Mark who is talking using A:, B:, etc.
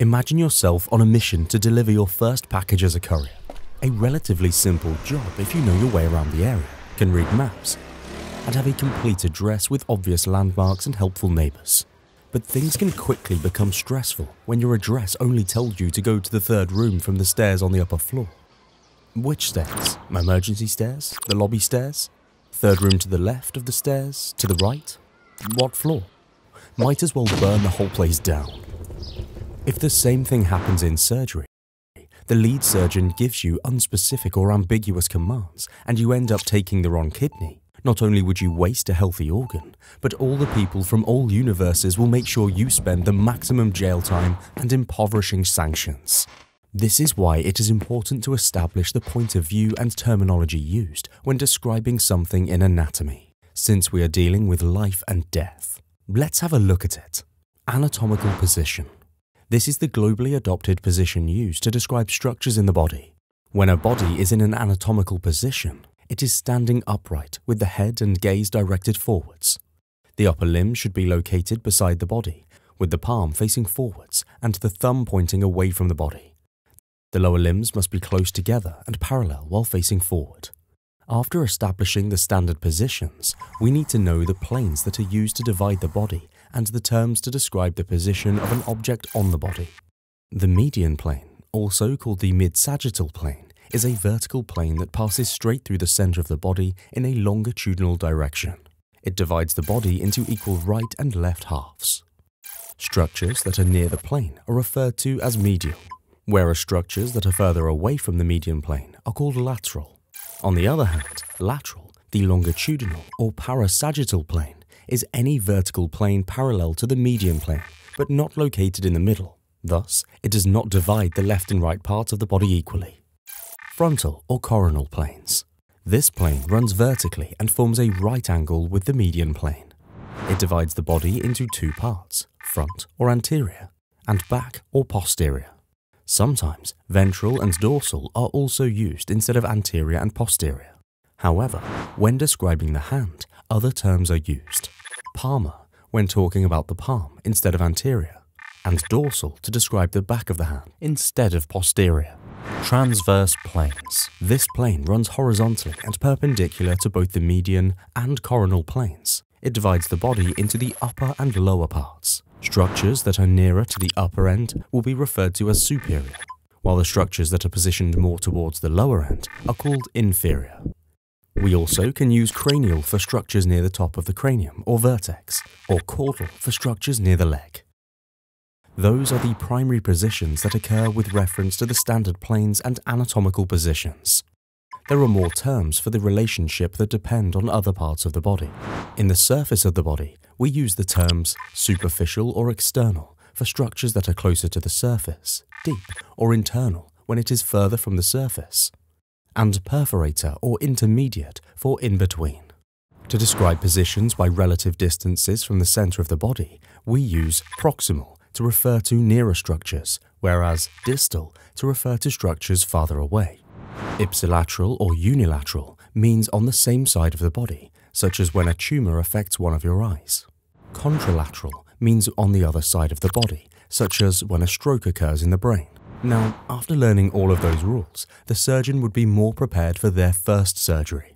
A: Imagine yourself on a mission to deliver your first package as a courier. A relatively simple job if you know your way around the area, can read maps, and have a complete address with obvious landmarks and helpful neighbours. But things can quickly become stressful when your address only tells you to go to the third room from the stairs on the upper floor. Which stairs? Emergency stairs? The lobby stairs? Third room to the left of the stairs? To the right? What floor? Might as well burn the whole place down. If the same thing happens in surgery, the lead surgeon gives you unspecific or ambiguous commands and you end up taking the wrong kidney, not only would you waste a healthy organ, but all the people from all universes will make sure you spend the maximum jail time and impoverishing sanctions. This is why it is important to establish the point of view and terminology used when describing something in anatomy, since we are dealing with life and death. Let's have a look at it. Anatomical position. This is the globally adopted position used to describe structures in the body. When a body is in an anatomical position, it is standing upright with the head and gaze directed forwards. The upper limb should be located beside the body, with the palm facing forwards and the thumb pointing away from the body. The lower limbs must be close together and parallel while facing forward. After establishing the standard positions, we need to know the planes that are used to divide the body and the terms to describe the position of an object on the body. The median plane, also called the mid-sagittal plane, is a vertical plane that passes straight through the center of the body in a longitudinal direction. It divides the body into equal right and left halves. Structures that are near the plane are referred to as medial whereas structures that are further away from the median plane are called lateral. On the other hand, lateral, the longitudinal or parasagittal plane, is any vertical plane parallel to the median plane, but not located in the middle. Thus, it does not divide the left and right parts of the body equally. Frontal or coronal planes. This plane runs vertically and forms a right angle with the median plane. It divides the body into two parts, front or anterior, and back or posterior. Sometimes ventral and dorsal are also used instead of anterior and posterior. However, when describing the hand, other terms are used. Palmar when talking about the palm instead of anterior, and dorsal to describe the back of the hand instead of posterior. Transverse planes. This plane runs horizontally and perpendicular to both the median and coronal planes. It divides the body into the upper and lower parts. Structures that are nearer to the upper end will be referred to as superior, while the structures that are positioned more towards the lower end are called inferior. We also can use cranial for structures near the top of the cranium or vertex, or caudal for structures near the leg. Those are the primary positions that occur with reference to the standard planes and anatomical positions. There are more terms for the relationship that depend on other parts of the body. In the surface of the body, we use the terms superficial or external for structures that are closer to the surface, deep or internal when it is further from the surface, and perforator or intermediate for in between. To describe positions by relative distances from the center of the body, we use proximal to refer to nearer structures, whereas distal to refer to structures farther away. Ipsilateral or unilateral means on the same side of the body, such as when a tumor affects one of your eyes. Contralateral means on the other side of the body, such as when a stroke occurs in the brain. Now, after learning all of those rules, the surgeon would be more prepared for their first surgery.